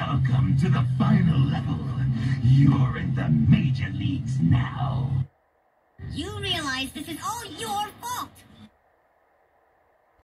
Welcome to the final level. You're in the major leagues now. You realize this is all you